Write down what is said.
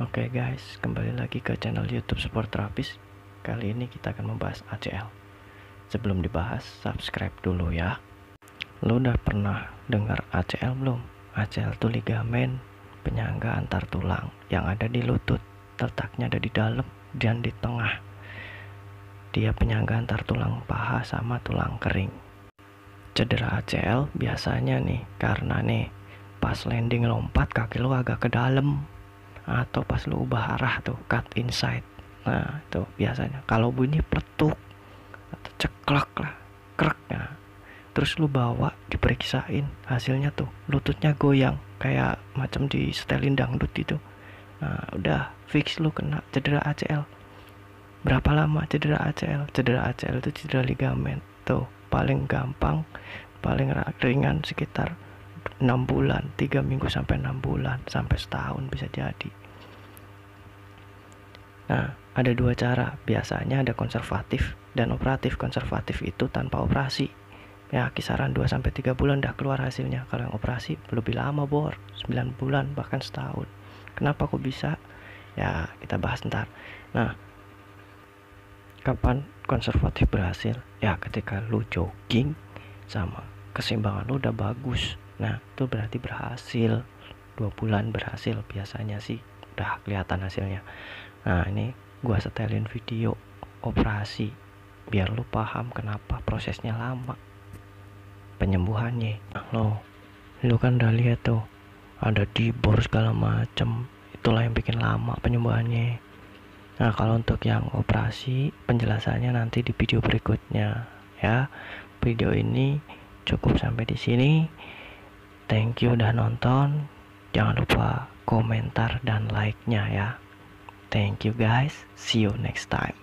Oke guys, kembali lagi ke channel YouTube Support Terapis. Kali ini kita akan membahas ACL. Sebelum dibahas, subscribe dulu ya. Lo udah pernah dengar ACL belum? ACL itu ligamen penyangga antar tulang yang ada di lutut. Letaknya ada di dalam dan di tengah. Dia penyangga antar tulang paha sama tulang kering. Cedera ACL biasanya nih karena nih pas landing lompat kaki lo agak ke dalam atau pas lo ubah arah tuh cut inside. Nah itu biasanya. Kalau bunyi peletuk atau ceklek lah krek. Nah terus lu bawa diperiksain hasilnya tuh. Lututnya goyang kayak macam di setelin dangdut itu. Nah udah fix lu kena cedera ACL berapa lama cedera ACL cedera ACL itu cedera ligamen. Tuh paling gampang paling ringan sekitar 6 bulan 3 minggu sampai 6 bulan sampai setahun bisa jadi. Nah ada dua cara. Biasanya ada konservatif dan operatif. Konservatif itu tanpa operasi. Ya kisaran 2 sampai 3 bulan udah keluar hasilnya. Kalau yang operasi lebih lama bor. 9 bulan bahkan setahun. Kenapa kok bisa? Ya kita bahas ntar. Nah kapan konservatif berhasil? Ya ketika lu jogging sama keseimbangan lu udah bagus nah itu berarti berhasil. Dua bulan berhasil biasanya sih udah kelihatan hasilnya. Nah ini gua setelin video operasi biar lu paham kenapa prosesnya lama. Penyembuhannya lo lu kan udah lihat tuh ada dibor segala macem. Itulah yang bikin lama penyembuhannya. Nah kalau untuk yang operasi penjelasannya nanti di video berikutnya ya. Video ini cukup sampai di sini thank you udah nonton. Jangan lupa komentar dan like nya ya. Thank you guys. See you next time